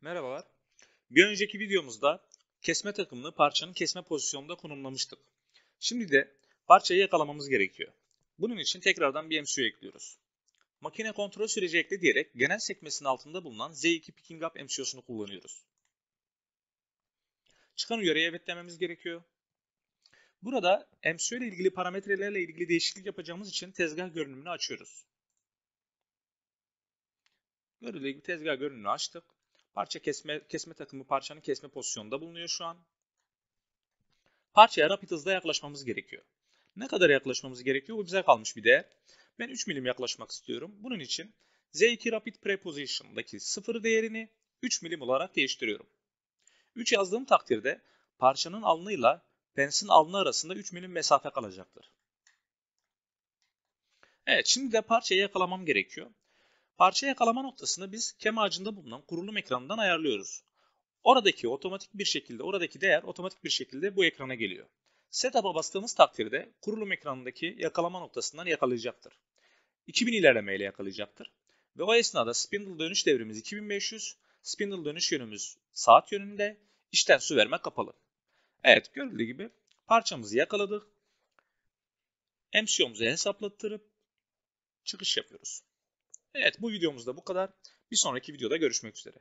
Merhabalar. Bir önceki videomuzda kesme takımını parçanın kesme pozisyonunda konumlamıştık. Şimdi de parçayı yakalamamız gerekiyor. Bunun için tekrardan bir MCU ekliyoruz. Makine kontrol süreci ekle diyerek genel sekmesinin altında bulunan Z2 Picking Up MCU'sunu kullanıyoruz. Çıkan uyarıya evet dememiz gerekiyor. Burada MCU ile ilgili parametrelerle ilgili değişiklik yapacağımız için tezgah görünümünü açıyoruz. Görüldüğü gibi tezgah görünümünü açtık. Parça kesme, kesme takımı parçanın kesme pozisyonunda bulunuyor şu an. Parçaya rapid hızla yaklaşmamız gerekiyor. Ne kadar yaklaşmamız gerekiyor? Bu bize kalmış bir değer. Ben 3 milim yaklaşmak istiyorum. Bunun için Z2 Rapid Preposition'daki sıfır değerini 3 milim olarak değiştiriyorum. 3 yazdığım takdirde parçanın alnıyla pensin alnı arasında 3 milim mesafe kalacaktır. Evet şimdi de parçayı yakalamam gerekiyor. Parça yakalama noktasını biz kem ağacında bulunan kurulum ekranından ayarlıyoruz. Oradaki otomatik bir şekilde, oradaki değer otomatik bir şekilde bu ekrana geliyor. Setup'a bastığımız takdirde kurulum ekranındaki yakalama noktasından yakalayacaktır. 2000 ilerlemeyle yakalayacaktır. Ve o esnada spindle dönüş devrimiz 2500, spindle dönüş yönümüz saat yönünde, içten su verme kapalı. Evet görüldüğü gibi parçamızı yakaladık. MCO'muzu hesaplattırıp çıkış yapıyoruz. Evet bu videomuzda bu kadar. Bir sonraki videoda görüşmek üzere.